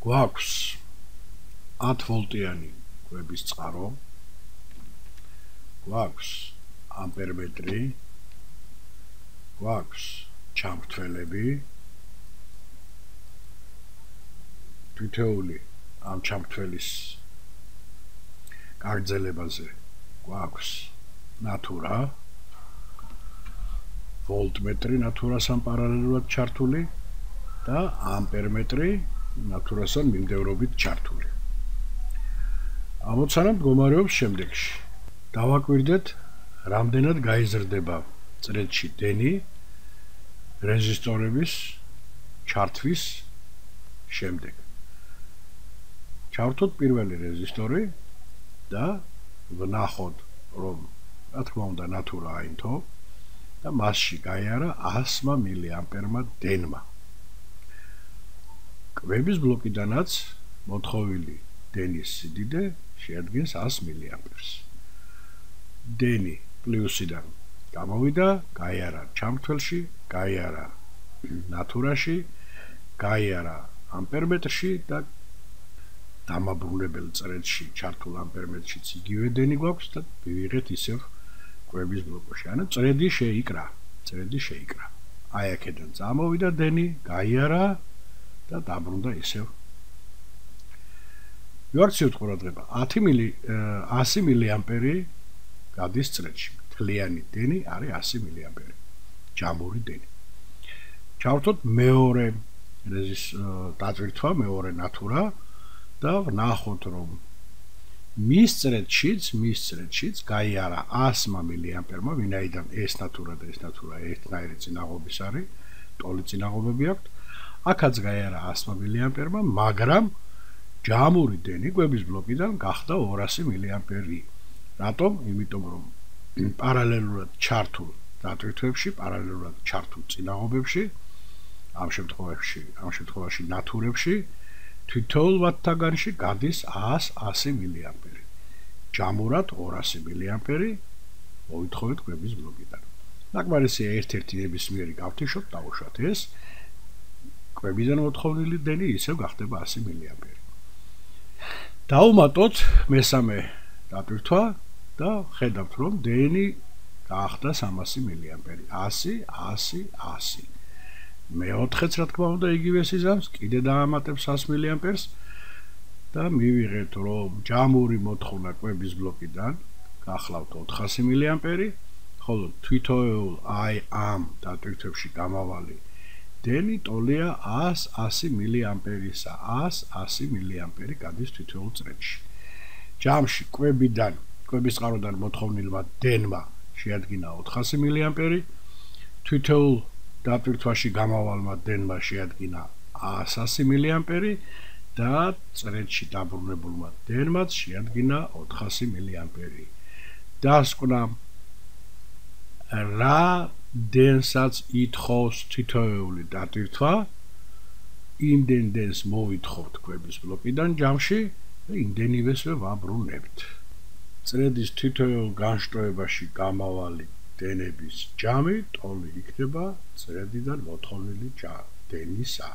გვაქვს 10 ვოლტიანი კვების წყარო გვაქვს ამპერმეტრი გვაქვს ჩამრთველები. თითოეული ამ ჩამრთველის გაგრძელებაზე გვაქვს ნატურა ვოლტმეტრი ნატურასთან პარალელურად ჩართული და ამპერმეტრი ნატურასთან მიმდევრობით ჩართული. ამოცანა მდგომარეობს შემდეგში. დავაკვირდეთ, რამდენად გაიზრდება წრედში დენი რეზისტორების ჩართვის შემდეგ. ჩავთოთ პირველი რეზისტორი და ვნახოთ, რომ რა თქმა უნდა ნატურა აინთო და მასში გაიარა 100 მილიამპერმა დენმა. კვების ბლოკიდანაც მოთხოვილი დენის სიდიდე შეადგენს 100 მილიამპერს. დენი პლუსიდან გამოვიდა, გაიარა ჩამრთველში, გაიარა ნატურაში, გაიარა ამპერმეტრში და დამაბრუნებელ წრედში ჩართულ ამპერმეტრშიც იგივე დენი გვაქვს და ვიღეთ ისევ კვების ბლოკში. ანუ წრედი შეიკრა, წრედი შეიკრა. აი აქედან წამოვიდა დენი, გაიარა და დაბრუნდა ისევ. ვიარციოთ ყურადღება 10 მილი 100 მილიამპერი გადის წრეში თლიანი დენი არის 100 მილიამპერი. ჯამური დენი. ჩავთოთ მეორე რეზის დაწვირთვა მეორე ნატურა და ვნახოთ რომ მის წრედშიც მის წრედშიც გაიარა 100 მილიამპერმა ვინაიდან ეს ნატურა და ეს ნატურა ერთნაირი წინაღობის არის ტოლი წინაღობები აქვს აქაც გაიარა 100 მილიამპერმა, მაგრამ ჯამური დენი კვების ბლოკიდან გახდა 200 მილიამპერი. რატომ? იმიტომ რომ პარალელურად ჩართულ დატვირთვებში, პარალელურად ჩართულ წინაღობებში, ამ შემთხვევაში, ამ შემთხვევაში ნატურებში თითოეულ ვატთაგანში გადის 100-100 მილიამპერი. ჯამურად 200 მილიამპერი მოითხოვეთ კვების ბლოკიდან. ნაკმარისია ერთ-ერთი ნებისმიერი გავთიშოთ დავუშვათ ეს კვებიდან მოთხოვნილი დენი ისევ გახდება 100 მილიამპერი. დაუმატოთ მესამე დაპირთვა და ხედავთ რომ დენი გახდა 300 მილიამპერი. 100, 100, 100. მეოთხეც რა თქმა უნდა იგივე სიზამს, კიდე დაამატებს 100 მილიამპერს და მივიღეთ რომ ჯამური მოთხოვნა კვების ბლოკიდან გახლავთ 400 მილიამპერი, ხოლო თვითოეულ აი ამ დაპირთვებში გამავალი დენი ტოლია 100-100 მილიამპერისა 100-100 მილიამპერი გადის თითოეულ წრეში. ჯამში კვებიდან, კვების წყაროდან მოთხოვნილმა დენმა შეადგინა 400 მილიამპერი, თითოეულ დაპირთვაში გამავალმა დენმა შეადგინა 100 მილიამპერი და წრეში დაბრუნებულმა დენმაც შეადგინა 400 მილიამპერი. დასკვნა რა დენსაც ითხოვს თითოეული დატირთვა იმდენ დენს მოვითხოვთ კვების ბლოკიდან ჯამში და იმდენივესვე ვაბრუნებთ. წრედის თითოეულ განშტოებაში გამავალი დენების ჯამი ტოლი იქნება წრედიდან მოთხოვნილი ჯა დენისა